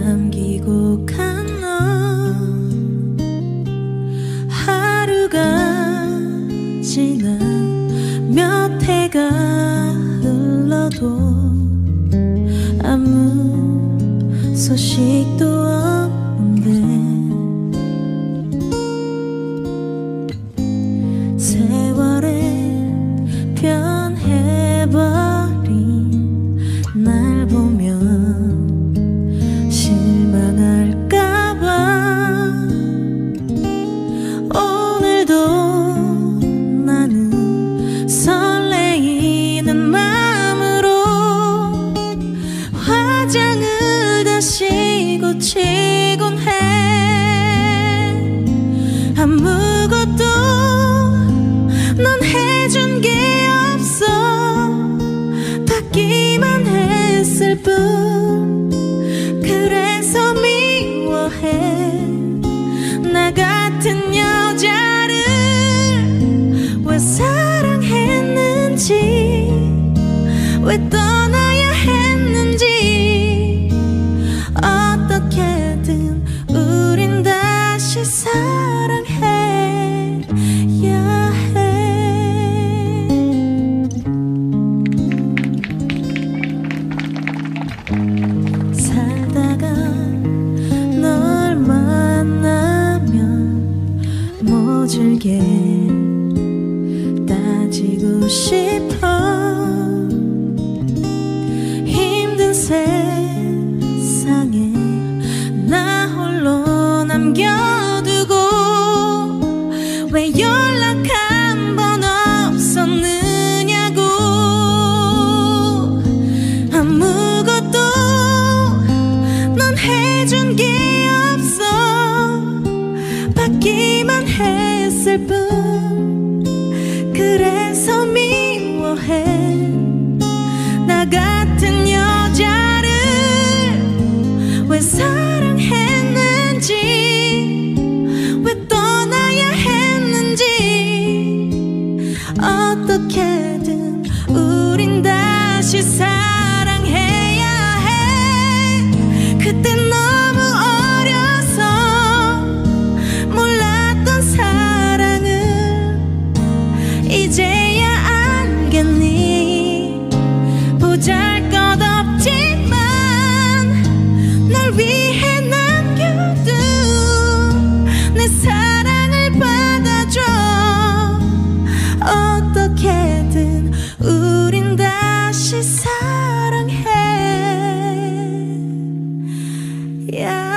남기고 간 너. 하루가 지나 몇 해가 흘러도 아무 소식도 없 그래서 미워해. 나 같은 여자를 왜 사랑했는지. 왜떠 게 따지고 싶어. 힘든 세상에 나 홀로 남겨두고 왜 연락 한 번 없었느냐고. 아무것도 넌 해준 게 보기만 했을 뿐 그래서 미워해 나 같은 여자를 왜 사랑했는지 왜 떠나야 했는지 어떻게든 우린 다시 사. 우린 다시 사랑해. Yeah.